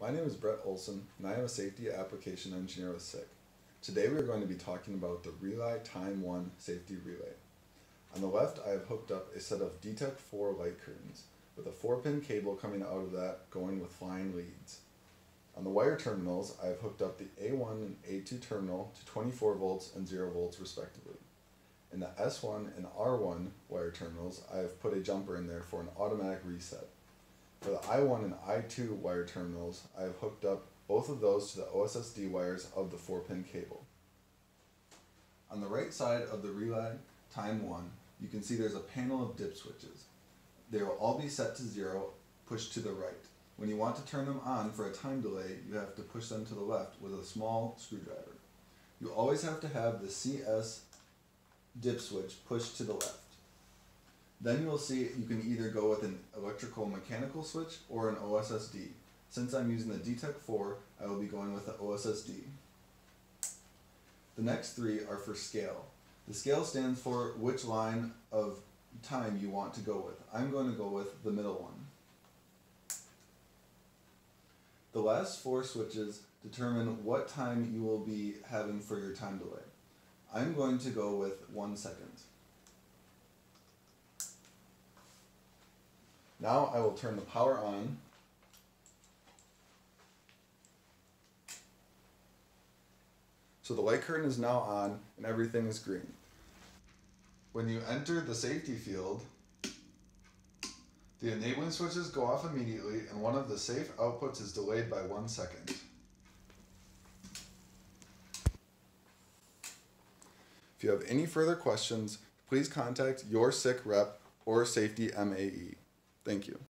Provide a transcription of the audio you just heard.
My name is Brett Olson, and I am a safety application engineer with SICK. Today we are going to be talking about the ReLy Time 1 safety relay. On the left, I have hooked up a set of deTec 4 light curtains, with a 4-pin cable coming out of that going with flying leads. On the wire terminals, I have hooked up the A1 and A2 terminal to 24 volts and 0 volts respectively. In the S1 and R1 wire terminals, I have put a jumper in there for an automatic reset. For the I1 and I2 wire terminals, I have hooked up both of those to the OSSD wires of the 4-pin cable. On the right side of the ReLy time 1, you can see there's a panel of dip switches. They will all be set to 0, pushed to the right. When you want to turn them on for a time delay, you have to push them to the left with a small screwdriver. You always have to have the CS dip switch pushed to the left. Then you'll see you can either go with an electrical mechanical switch or an OSSD. Since I'm using the deTec 4, I will be going with the OSSD. The next three are for scale. The scale stands for which line of time you want to go with. I'm going to go with the middle one. The last four switches determine what time you will be having for your time delay. I'm going to go with one second. Now I will turn the power on. So the light curtain is now on and everything is green. When you enter the safety field, the enabling switches go off immediately and one of the safe outputs is delayed by one second. If you have any further questions, please contact your SICK rep or Safety MAE. Thank you.